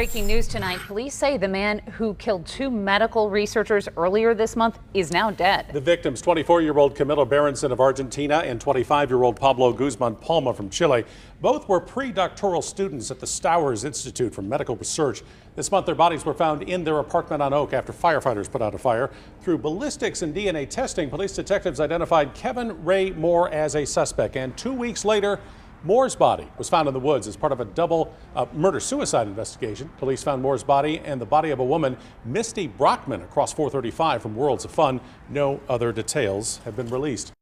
Breaking news tonight. Police say the man who killed two medical researchers earlier this month is now dead. The victims, 24-year-old Camila Behrensen of Argentina and 25-year-old Pablo Guzman Palma from Chile, both were pre-doctoral students at the Stowers Institute for Medical Research. This month, their bodies were found in their apartment on Oak after firefighters put out a fire. Through ballistics and DNA testing, police detectives identified Kevin Ray Moore as a suspect, and two weeks later, Moore's body was found in the woods as part of a double uh, murder suicide investigation. Police found Moore's body and the body of a woman, Misty Brockman, across 435 from Worlds of Fun. No other details have been released.